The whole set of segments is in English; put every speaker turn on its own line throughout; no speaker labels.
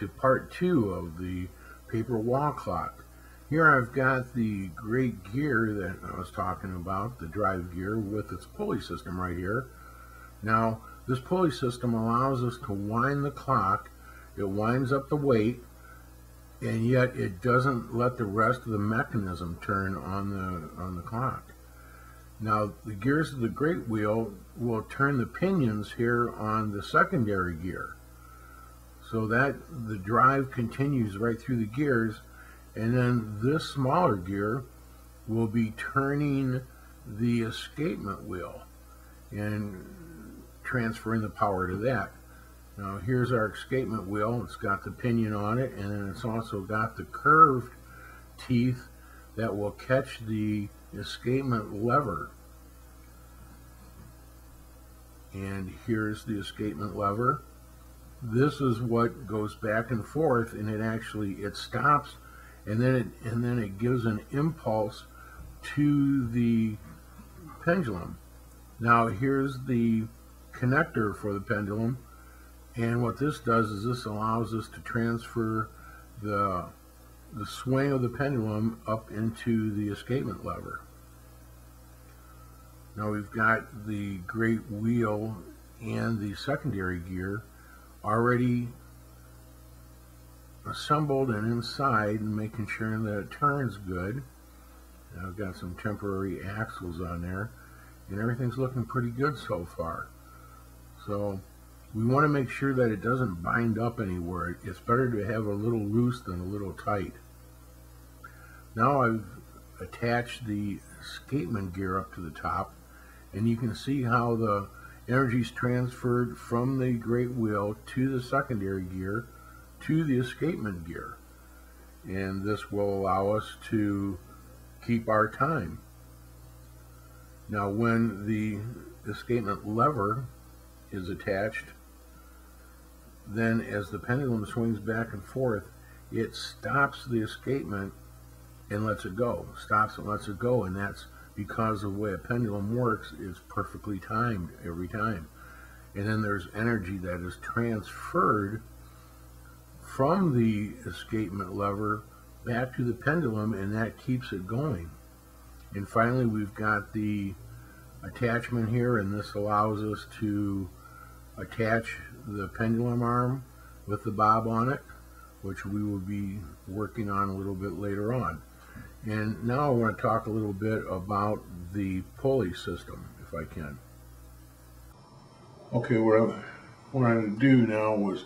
To part two of the paper wall clock. Here I've got the great gear that I was talking about, the drive gear with its pulley system right here. Now this pulley system allows us to wind the clock, it winds up the weight, and yet it doesn't let the rest of the mechanism turn on the, on the clock. Now the gears of the great wheel will turn the pinions here on the secondary gear so that the drive continues right through the gears and then this smaller gear will be turning the escapement wheel and transferring the power to that. Now here's our escapement wheel. It's got the pinion on it and then it's also got the curved teeth that will catch the escapement lever. And here's the escapement lever this is what goes back and forth and it actually it stops and then it and then it gives an impulse to the pendulum. Now here's the connector for the pendulum and what this does is this allows us to transfer the the swing of the pendulum up into the escapement lever. Now we've got the great wheel and the secondary gear already assembled and inside and making sure that it turns good. I've got some temporary axles on there and everything's looking pretty good so far. So we want to make sure that it doesn't bind up anywhere. It's better to have a little loose than a little tight. Now I've attached the escapement gear up to the top and you can see how the energy is transferred from the great wheel to the secondary gear to the escapement gear. And this will allow us to keep our time. Now when the escapement lever is attached, then as the pendulum swings back and forth, it stops the escapement and lets it go. Stops and lets it go, and that's because of the way a pendulum works, is perfectly timed every time. And then there's energy that is transferred from the escapement lever back to the pendulum, and that keeps it going. And finally, we've got the attachment here, and this allows us to attach the pendulum arm with the bob on it, which we will be working on a little bit later on. And now I want to talk a little bit about the pulley system, if I can. Okay, what I wanted to do now was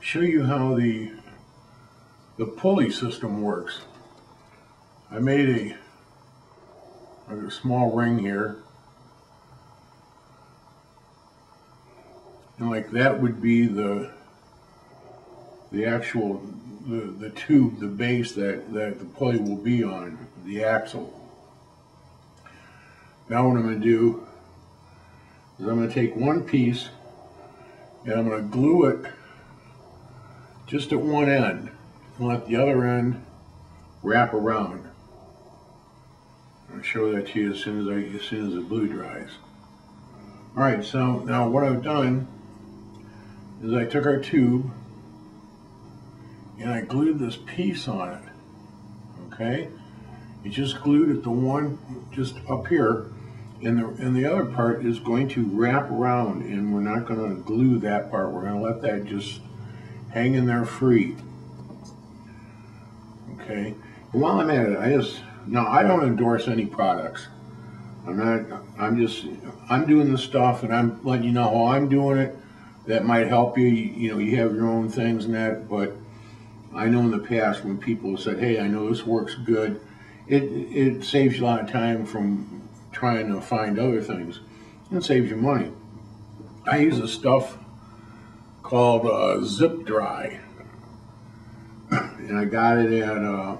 show you how the the pulley system works. I made a, a small ring here. And like that would be the the actual the, the tube, the base that, that the pulley will be on, the axle. Now what I'm going to do is I'm going to take one piece and I'm going to glue it just at one end and let the other end wrap around. I'll show that to you as soon as I as soon as the glue dries. Alright, so now what I've done is I took our tube and I glued this piece on it. Okay? It just glued it the one just up here and the, and the other part is going to wrap around and we're not going to glue that part. We're going to let that just hang in there free. Okay? And while I'm at it, I just, now I don't endorse any products. I'm not, I'm just, I'm doing the stuff and I'm letting you know how I'm doing it. That might help you. You know, you have your own things and that, but I know in the past when people said, hey, I know this works good, it, it saves you a lot of time from trying to find other things. It saves you money. I use a stuff called uh, Zip Dry. and I got it at uh,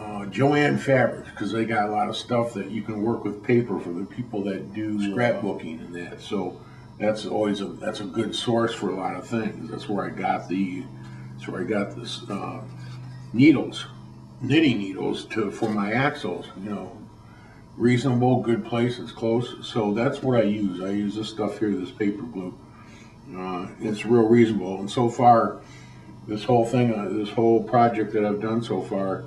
uh, Jo-Ann Fabrics because they got a lot of stuff that you can work with paper for the people that do scrapbooking and that. So that's always a that's a good source for a lot of things. That's where I got the where I got this uh, needles, knitting needles to for my axles. You know, reasonable, good places, close. So that's what I use. I use this stuff here, this paper glue, uh, it's real reasonable. And so far, this whole thing, uh, this whole project that I've done so far,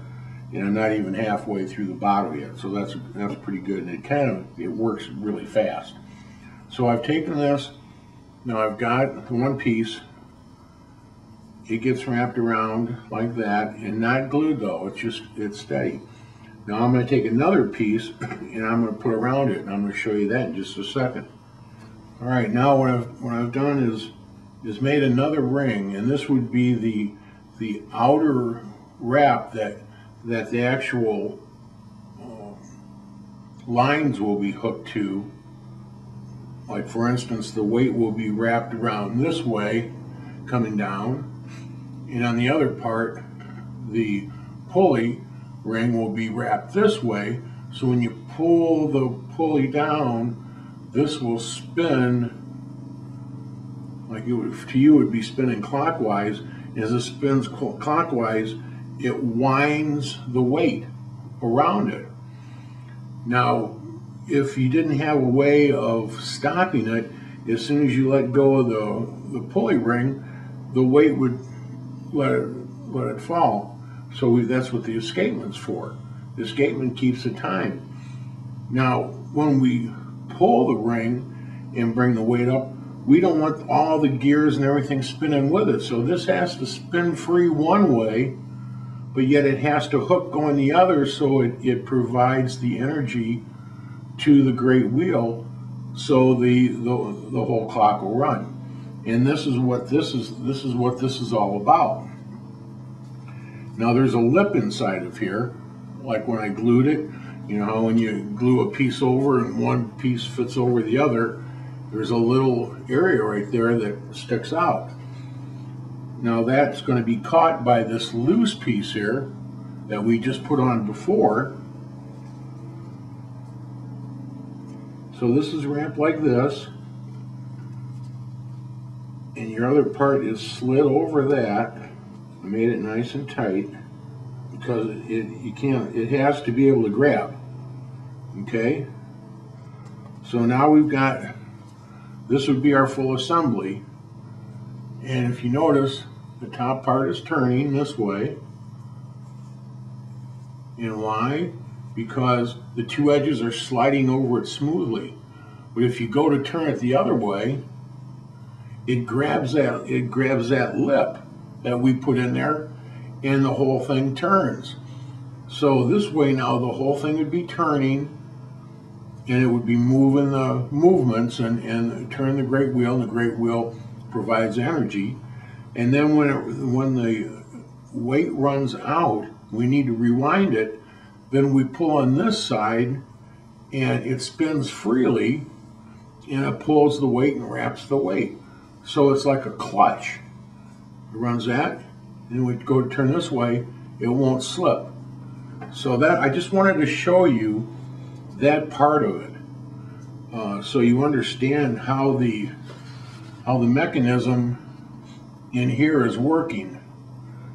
you know, not even halfway through the bottle yet. So that's that's pretty good, and it kind of it works really fast. So I've taken this. Now I've got one piece. It gets wrapped around like that, and not glued though. It's just it's steady. Now I'm going to take another piece and I'm going to put around it, and I'm going to show you that in just a second. All right, now what I've what I've done is is made another ring, and this would be the the outer wrap that that the actual uh, lines will be hooked to. Like for instance, the weight will be wrapped around this way, coming down, and on the other part, the pulley ring will be wrapped this way. So when you pull the pulley down, this will spin like it would, to you would be spinning clockwise. As it spins clockwise, it winds the weight around it. Now, if you didn't have a way of stopping it, as soon as you let go of the, the pulley ring, the weight would let it, let it fall. So we, that's what the escapement's for. The escapement keeps the time. Now, when we pull the ring and bring the weight up, we don't want all the gears and everything spinning with it. So this has to spin free one way, but yet it has to hook going the other so it, it provides the energy to the great wheel so the, the the whole clock will run. And this is what this is this is what this is all about. Now there's a lip inside of here, like when I glued it, you know how when you glue a piece over and one piece fits over the other, there's a little area right there that sticks out. Now that's going to be caught by this loose piece here that we just put on before. So this is wrapped like this. And your other part is slid over that. I made it nice and tight because it, you can't, it has to be able to grab. Okay? So now we've got, this would be our full assembly. And if you notice, the top part is turning this way. And why? Because the two edges are sliding over it smoothly. But if you go to turn it the other way, it grabs that it grabs that lip that we put in there and the whole thing turns. So this way now the whole thing would be turning and it would be moving the movements and, and turn the great wheel and the great wheel provides energy. And then when, it, when the weight runs out, we need to rewind it. Then we pull on this side and it spins freely and it pulls the weight and wraps the weight. So it's like a clutch. Runs that, and we go to turn this way, it won't slip. So that I just wanted to show you that part of it, uh, so you understand how the how the mechanism in here is working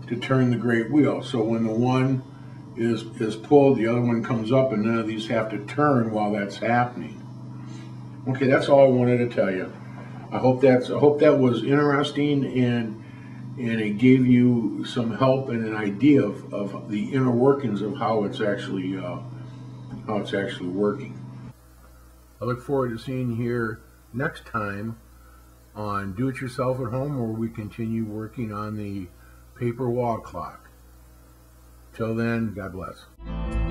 to turn the great wheel. So when the one is is pulled, the other one comes up, and none of these have to turn while that's happening. Okay, that's all I wanted to tell you. I hope that's I hope that was interesting and and it gave you some help and an idea of, of the inner workings of how it's actually uh, how it's actually working. I look forward to seeing you here next time on Do It Yourself at Home where we continue working on the paper wall clock. Till then, God bless.